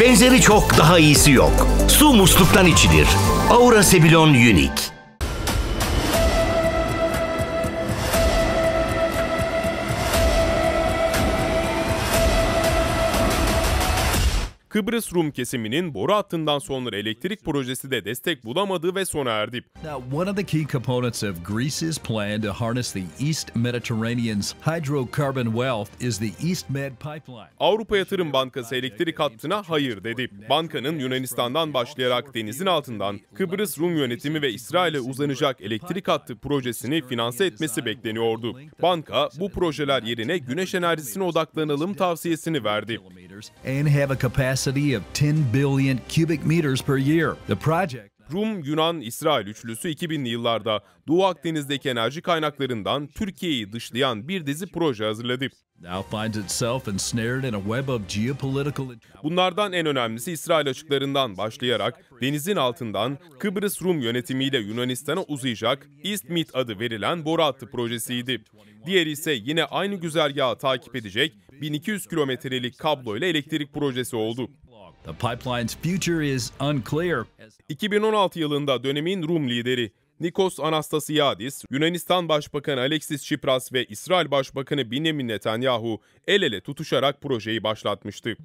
Benzeri çok daha iyisi yok. Su musluktan içilir. Aura Sebilon Unique. Kıbrıs Rum kesiminin boru hattından sonra elektrik projesi de destek bulamadı ve sona erdi. Now, one of the key components of Greece's plan to harness the East Mediterranean's hydrocarbon wealth is the East Med pipeline. Avrupa Yatırım Bankası elektrik hattına hayır dedi. Bankanın Yunanistan'dan başlayarak denizin altından Kıbrıs Rum yönetimi ve İsrail'e uzanacak elektrik hattı projesini finanse etmesi bekleniyordu. Banka bu projeler yerine güneş enerjisine odaklanalım tavsiyesini verdi. And have a capacity of 10 billion cubic meters per year. The project Rum, Yunan, İsrail üçlüsü 2000'li yıllarda Doğu Akdeniz'deki enerji kaynaklarından Türkiye'yi dışlayan bir dizi proje hazırladı. Bunlardan en önemlisi İsrail açıklarından başlayarak denizin altından Kıbrıs Rum yönetimiyle Yunanistan'a uzayacak East Mid adı verilen boru hattı projesiydi. Diğeri ise yine aynı güzergahı takip edecek 1200 kilometrelik kablo ile elektrik projesi oldu. The pipeline's future is unclear. 2016 yılında dönemin Rum lideri Nikos Anastasiadis, Yunanistan Başbakanı Alexis Tsipras ve İsrail Başbakanı Benjamin Netanyahu el ele tutuşarak projeyi başlatmıştı.